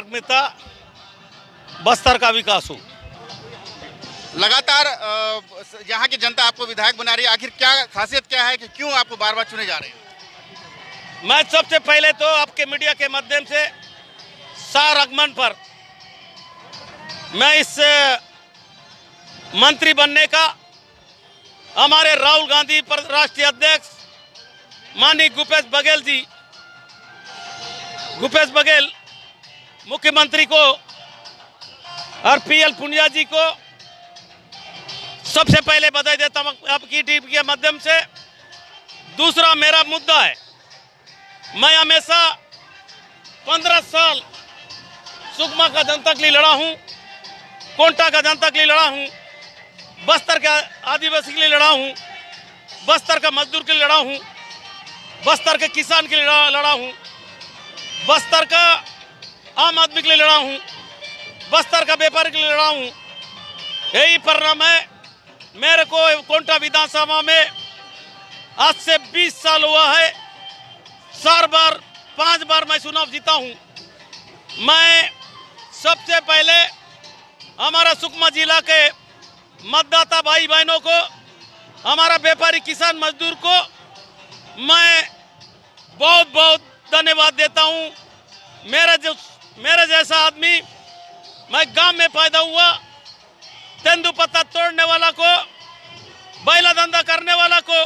प्राथमिकता बस्तर का विकास हो। लगातार यहाँ की जनता आपको विधायक बना रही है। आखिर क्या खासियत क्या है कि क्यों आपको बार बार चुने जा रहे हैं? मैं सबसे पहले तो आपके मीडिया के माध्यम से सार आगमन पर मैं इस मंत्री बनने का हमारे राहुल गांधी पर राष्ट्रीय अध्यक्ष माननीय भूपेश बघेल जी भूपेश बघेल मुख्यमंत्री को और पीएल पुनिया जी को सबसे पहले बधाई देता हूँ आपकी टीम के माध्यम से। दूसरा मेरा मुद्दा है, मैं हमेशा पंद्रह साल सुकमा का जनता के लिए लड़ा हूँ, कोंटा का जनता के लिए लड़ा हूँ, बस्तर का आदिवासी के लिए लड़ा हूँ, बस्तर का मजदूर के लिए लड़ा हूँ, बस्तर के किसान के लिए लड़ा हूँ। बस्तर का आम आदमी के लिए लड़ा हूँ, बस्तर का व्यापारी के लिए लड़ा हूँ। यही परिणाम है, मेरे को कोंटा विधानसभा में आज से 20 साल हुआ है चार बार, पाँच बार मैं चुनाव जीता हूँ। मैं सबसे पहले हमारा सुकमा जिला के मतदाता भाई बहनों को, हमारा व्यापारी किसान मजदूर को मैं बहुत बहुत धन्यवाद देता हूँ। मेरा जो मेरे जैसा आदमी, मैं गाँव में पैदा हुआ, तेंदु पत्ता तोड़ने वाला को, बैला धंधा करने वाला को,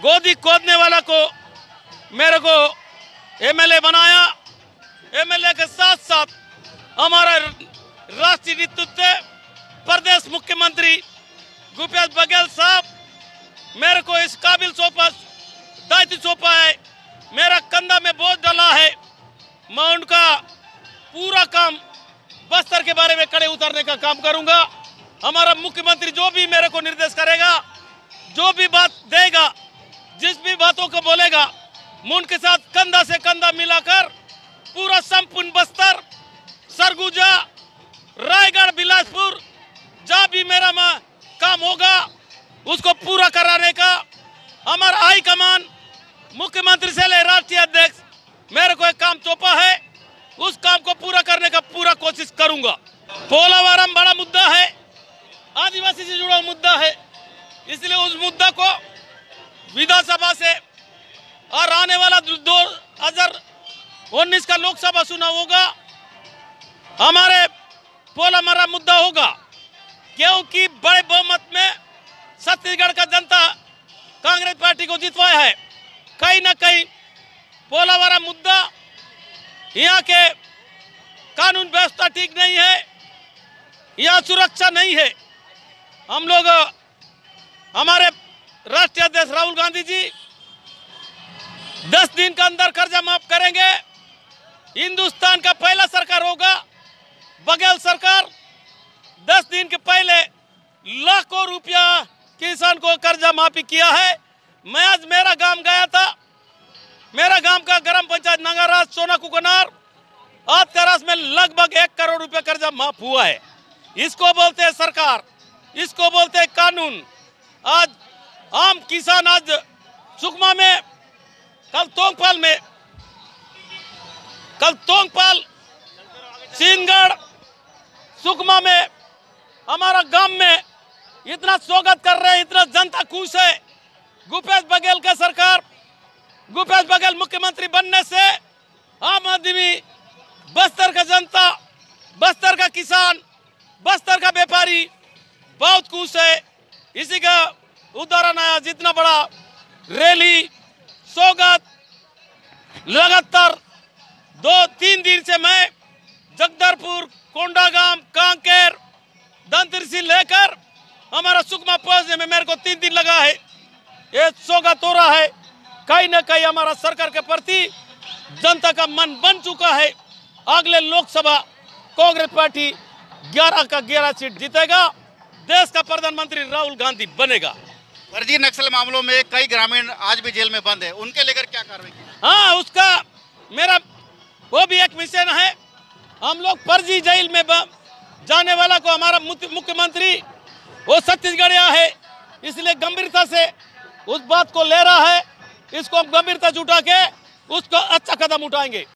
गोदी खोदने वाला को, मेरे को एमएलए बनाया। एमएलए के साथ साथ हमारा राष्ट्रीय नेतृत्व प्रदेश मुख्यमंत्री भूपेश बघेल साहब, मेरे को इस काबिल सौंपा, दायित्व सौंपा है। मेरा कंधा में बोझ डाला है। मैं उनका पूरा काम बस्तर के बारे में कड़े उतारने का काम करूँगा। हमारा मुख्यमंत्री जो भी मेरे को निर्देश करेगा, जो भी बात देगा, जिस भी बातों को बोलेगा मैं उनके साथ कंधा से कंधा मिलाकर पूरा संपूर्ण बस्तर, सरगुजा, रायगढ़, बिलासपुर, जहाँ भी मेरा मा- काम होगा, उसको पूरा कराने का हमारा हाई कमान मुख्यमंत्री से ले राष्ट्रीय अध्यक्ष मेरे को उस को पूरा करने का पूरा कोशिश करूँगा। पोलावारम बड़ा मुद्दा है। आदिवासी से जुड़ा मुद्दा है। इसलिए उस मुद्दा को विधानसभा से और आने वाला दो हज़ार उन्नीस का लोकसभा चुनाव होगा। हमारे पोला मरा मुद्दा होगा। क्योंकि बड़े बहुमत में छत्तीसगढ़ का जनता कांग्रेस पार्टी को जितवाया है। कहीं ना कहीं पोलावारा मुद्दा यहाँ के कानून व्यवस्था ठीक नहीं है यहाँ सुरक्षा नहीं है। हम लोग, हमारे राष्ट्रीय अध्यक्ष राहुल गांधी जी दस दिन के अंदर कर्जा माफ़ करेंगे। हिंदुस्तान का पहला सरकार होगा बघेल सरकार दस दिन के पहले लाखों रुपया किसान को कर्जा माफ़ी किया है। मैं आज मेरा गाँव गया था, मेरा गाँव का ग्राम पंचायत नंगाराज सोना कुकनार आज करास में लगभग एक करोड़ रुपया कर्जा माफ़ हुआ है। इसको बोलते हैं सरकार, इसको बोलते हैं कानून। आज आम किसान आज सुकमा में, कल तोंगपाल में, कल तोंगपाल सीनगढ़ सुकमा में, हमारा गाँव में इतना स्वागत कर रहे हैं, इतना जनता खुश है। भूपेश बघेल का सरकार भूपेश बघेल मुख्यमंत्री बनने से आम आदमी बस्तर का जनता, बस्तर का किसान, बस्तर का व्यापारी, बहुत खुश है। इसी का उदाहरण आया, जितना बड़ा रैली स्वागत लगातार दो तीन दिन से मैं जगदरपुर कोंडागांव कांकेर दंतरी लेकर हमारा सुकमा पहुँचने में मेरे को तीन दिन लगा है। ये स्वागत हो रहा है। कहीं ना कहीं हमारा सरकार के प्रति जनता का मन बन चुका है। अगले लोकसभा कांग्रेस पार्टी 11 का 11 सीट जीतेगा देश का प्रधानमंत्री राहुल गांधी बनेगा। फर्जी नक्सल मामलों में कई ग्रामीण आज भी जेल में बंद है। उनके लेकर क्या कार्रवाई की? हाँ उसका मेरा वो भी एक मिशन है। हम लोग फर्जी जेल में जाने वाला को हमारा मुख्यमंत्री वो छत्तीसगढ़िया है। इसलिए गंभीरता से उस बात को ले रहा है। इसको हम गंभीरता उठा के उसको अच्छा कदम उठाएँगे।